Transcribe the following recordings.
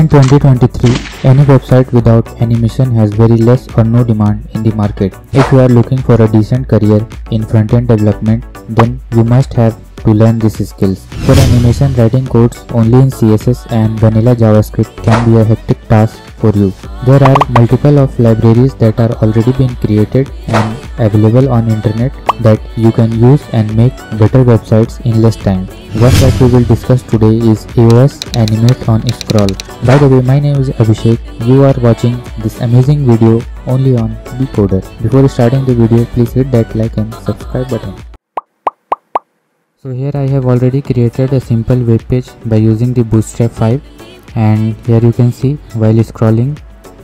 In 2023, any website without animation has very less or no demand in the market. If you are looking for a decent career in front-end development, then you must have to learn these skills. For animation, writing codes only in CSS and vanilla JavaScript can be a hectic task for you. There are multiple of libraries that are already been created and available on internet that you can use and make better websites in less time. One that we will discuss today is AOS Animate on Scroll. By the way, my name is Abhishek. You are watching this amazing video only on B Coder. Before starting the video, please hit that like and subscribe button. So here I have already created a simple web page by using the Bootstrap 5 and here you can see while scrolling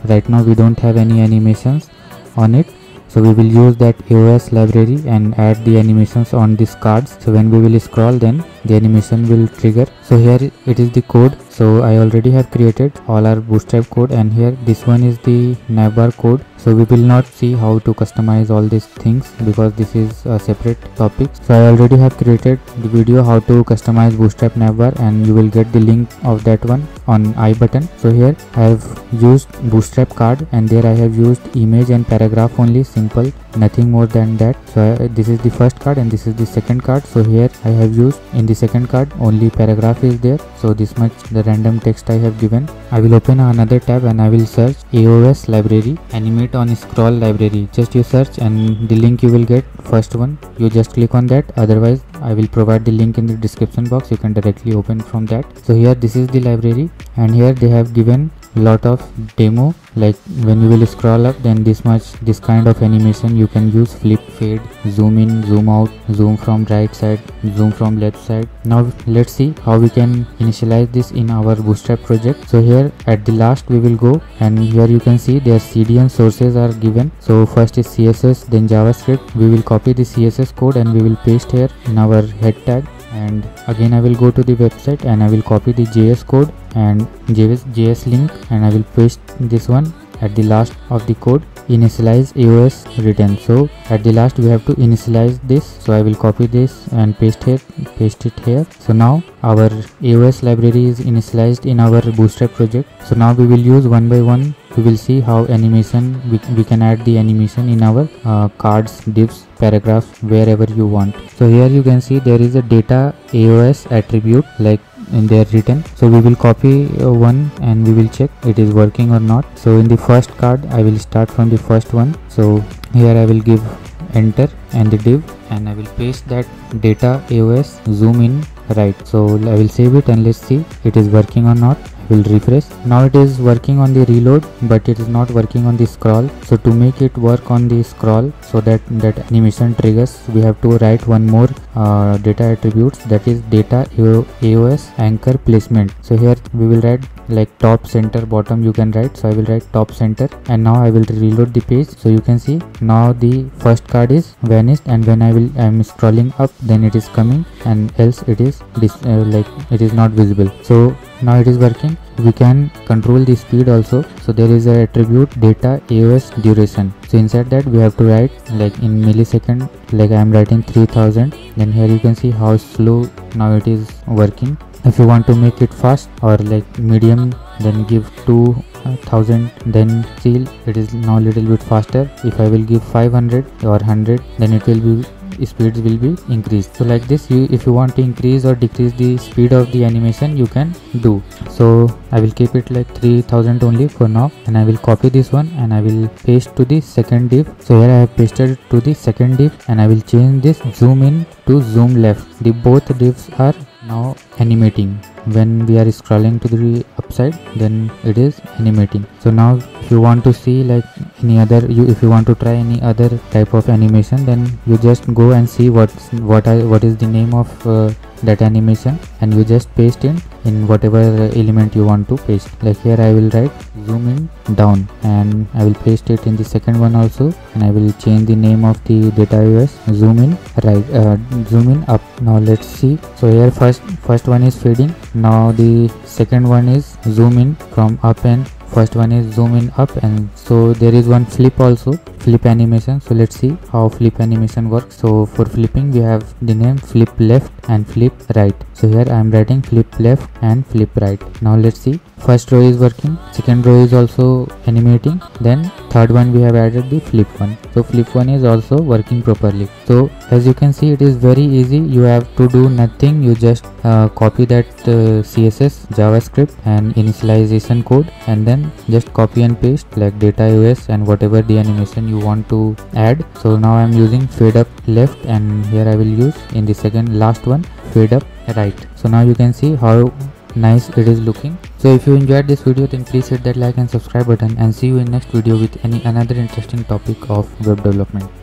right now we don't have any animations on it. So we will use that AOS library and add the animations on these cards. So when we will scroll then the animation will trigger. So here it is the code. So i already have created all our bootstrap code and here this one is the navbar code. So we will not see how to customize all these things because this is a separate topic. So i already have created the video how to customize bootstrap navbar and you will get the link of that one on i button. So here i have used bootstrap card and there i have used image and paragraph only simple nothing more than that. So I, this is the first card and this is the second card. So here i have used in the second card only paragraph is there. So this much the random text i have given. I will open another tab and i will search aos library. Animate on scroll library. Just you search and the link you will get. First one. You just click on that. Otherwise i will provide the link in the description box. You can directly open from that. So here this is the library. And here they have given lot of demo like when you will scroll up then this much this kind of animation you can use flip fade zoom in zoom out zoom from right side zoom from left side. Now let's see how we can initialize this in our bootstrap project. So here at the last we will go and here you can see their cdn sources are given. So first is css then javascript. We will copy the css code and we will paste here in our head tag and again I will go to the website and I will copy the JS code and JS, JS link and I will paste this one at the last of the code. Initialize AOS written. So at the last we have to initialize this. So I will copy this and paste here paste it here. So now our AOS library is initialized in our bootstrap project. So now we will use one by one we will see how animation we, we can add the animation in our uh, cards divs paragraphs wherever you want. So here you can see there is a data aos attribute like in there written. So we will copy uh, one and we will check it is working or not. So in the first card i will start from the first one. So here i will give enter and the div and i will paste that data aos zoom in right. So i will save it and let's see it is working or not will refresh. Now it is working on the reload but it is not working on the scroll. So to make it work on the scroll so that that animation triggers we have to write one more uh, data attributes. That is data aos anchor placement. So here we will write like top center bottom you can write. So i will write top center and now i will reload the page. So you can see now the first card is vanished and when i will i am scrolling up then it is coming and else it is uh, like it is not visible. So now it is working we can control the speed also. So there is a attribute data aos duration. So inside that we have to write like in millisecond like i am writing 3000 then here you can see how slow now it is working. If you want to make it fast or like medium then give 2000 then still it is now little bit faster. If i will give 500 or 100 then it will be speeds will be increased. So like this you if you want to increase or decrease the speed of the animation you can do. So i will keep it like 3000 only for now and i will copy this one and i will paste to the second div. So here i have pasted to the second div and i will change this zoom in to zoom left. The both divs are now animating when we are scrolling to the upside then it is animating. So now if you want to see like any other you if you want to try any other type of animation then you just go and see what what I, what is the name of uh, that animation and you just paste in in whatever element you want to paste. Like here i will write zoom in down and i will paste it in the second one also. And i will change the name of the data aos zoom in right uh, zoom in up. Now let's see. So here first first one is fading. Now the second one is zoom in from up and first one is zoom in up and so there is one flip also flip animation. So let's see how flip animation works. So for flipping we have the name flip left and flip right. So here i am writing flip left and flip right. Now let's see. First row is working. Second row is also animating. Then third one we have added the flip one. So flip one is also working properly. So as you can see it is very easy. You have to do nothing. You just uh, copy that uh, css javascript and initialization code and then just copy and paste like data aos and whatever the animation you want to add. So now i'm using fade up left and here i will use in the second last one fade up right. So now you can see how nice it is looking. So if you enjoyed this video then please hit that like and subscribe button and see you in next video with any another interesting topic of web development